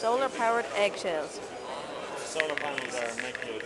solar powered eggshells. Solar panels are making you.